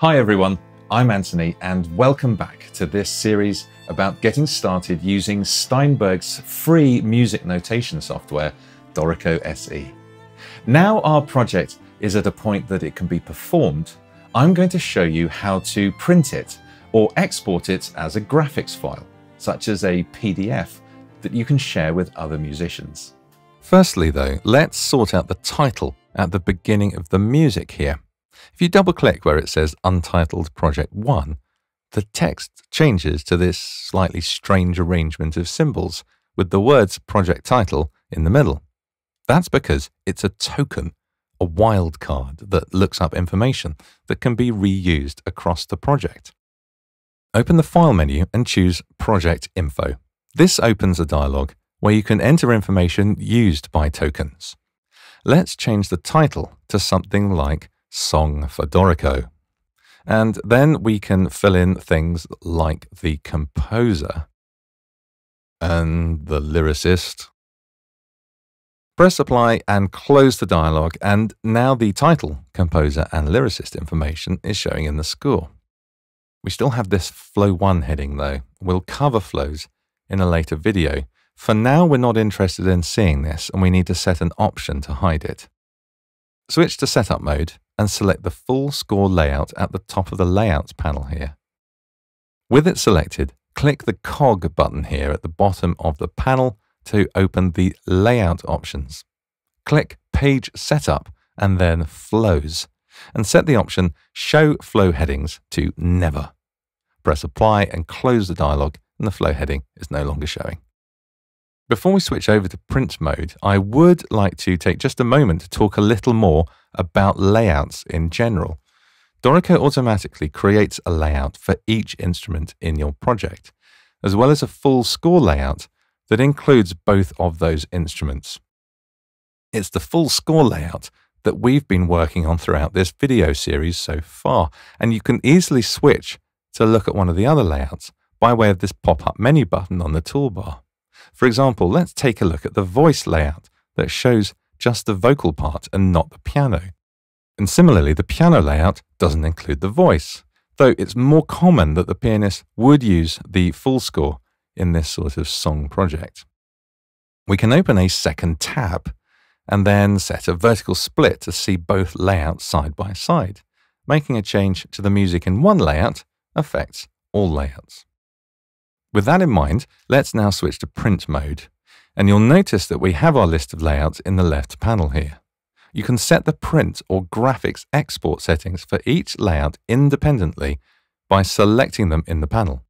Hi everyone, I'm Anthony and welcome back to this series about getting started using Steinberg's free music notation software, Dorico SE. Now our project is at a point that it can be performed, I'm going to show you how to print it or export it as a graphics file, such as a PDF that you can share with other musicians. Firstly though, let's sort out the title at the beginning of the music here. If you double click where it says Untitled Project 1, the text changes to this slightly strange arrangement of symbols with the words project title in the middle. That's because it's a token, a wildcard that looks up information that can be reused across the project. Open the File menu and choose Project Info. This opens a dialog where you can enter information used by tokens. Let's change the title to something like song for Dorico. And then we can fill in things like the composer and the lyricist. Press apply and close the dialog, and now the title, composer, and lyricist information is showing in the score. We still have this flow 1 heading though. We'll cover flows in a later video. For now, we're not interested in seeing this, and we need to set an option to hide it. Switch to setup mode and select the full score layout at the top of the Layouts panel here. With it selected, click the cog button here at the bottom of the panel to open the Layout options. Click Page Setup and then Flows, and set the option Show Flow Headings to Never. Press Apply and close the dialog, and the flow heading is no longer showing. Before we switch over to print mode, I would like to take just a moment to talk a little more about layouts in general. Dorico automatically creates a layout for each instrument in your project, as well as a full score layout that includes both of those instruments. It's the full score layout that we've been working on throughout this video series so far, and you can easily switch to look at one of the other layouts by way of this pop-up menu button on the toolbar. For example, let's take a look at the voice layout that shows just the vocal part and not the piano. And similarly, the piano layout doesn't include the voice, though it's more common that the pianist would use the full score in this sort of song project. We can open a second tab and then set a vertical split to see both layouts side by side. Making a change to the music in one layout affects all layouts. With that in mind, let's now switch to print mode. And you'll notice that we have our list of layouts in the left panel here. You can set the print or graphics export settings for each layout independently by selecting them in the panel.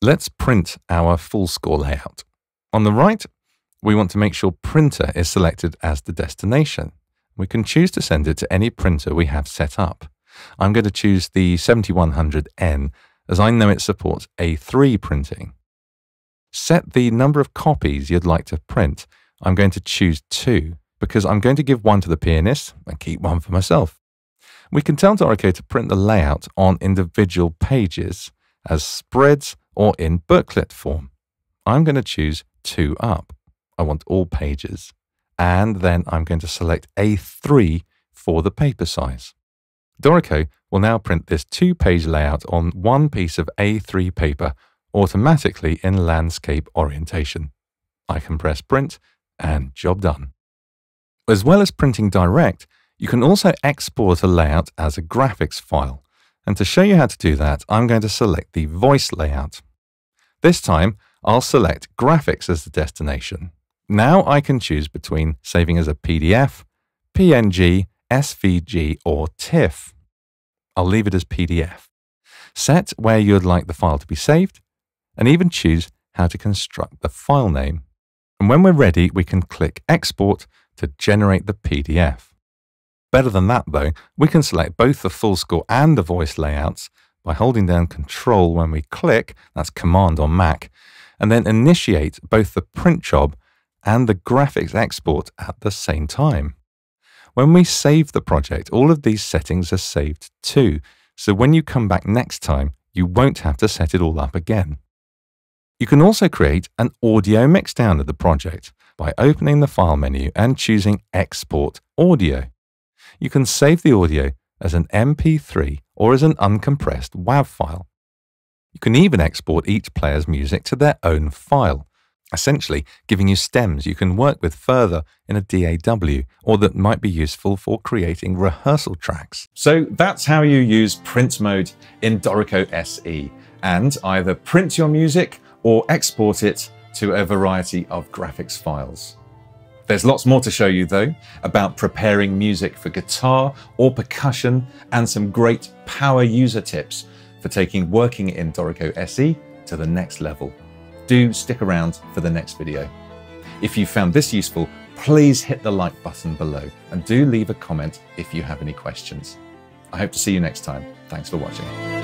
Let's print our full score layout. On the right, we want to make sure printer is selected as the destination. We can choose to send it to any printer we have set up. I'm going to choose the 7100N as I know it supports A3 printing. Set the number of copies you'd like to print. I'm going to choose two because I'm going to give one to the pianist and keep one for myself. We can tell Dorico to print the layout on individual pages as spreads or in booklet form. I'm going to choose two up. I want all pages. And then I'm going to select A3 for the paper size. Dorico will now print this two-page layout on one piece of A3 paper automatically in landscape orientation. I can press print and job done. As well as printing direct, you can also export a layout as a graphics file. And to show you how to do that, I'm going to select the voice layout. This time, I'll select graphics as the destination. Now I can choose between saving as a PDF, PNG, SVG, or TIFF. I'll leave it as PDF. Set where you'd like the file to be saved, and even choose how to construct the file name. And when we're ready, we can click Export to generate the PDF. Better than that, though, we can select both the full score and the voice layouts by holding down Control when we click, that's Command on Mac, and then initiate both the print job and the graphics export at the same time. When we save the project, all of these settings are saved too. So when you come back next time, you won't have to set it all up again. You can also create an audio mixdown of the project by opening the File menu and choosing Export Audio. You can save the audio as an MP3 or as an uncompressed WAV file. You can even export each player's music to their own file, essentially giving you stems you can work with further in a DAW or that might be useful for creating rehearsal tracks. So that's how you use print mode in Dorico SE and either print your music or export it to a variety of graphics files. There's lots more to show you though about preparing music for guitar or percussion and some great power user tips for taking working in Dorico SE to the next level do stick around for the next video. If you found this useful, please hit the like button below and do leave a comment if you have any questions. I hope to see you next time. Thanks for watching.